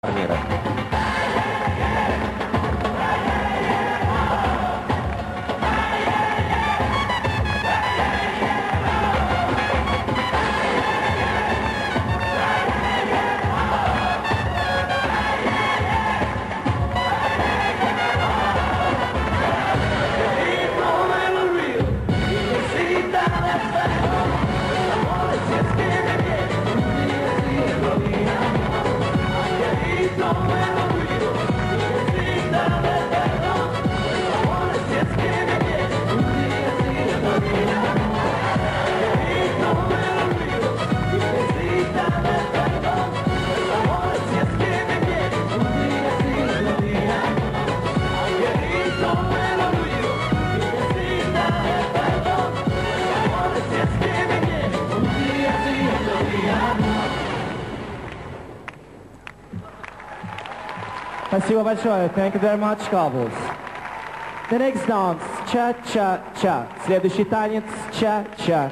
Primeira. Спасибо большое. Thank you very much, couples. The next dance, cha-cha-cha. Следующий танец, cha-cha.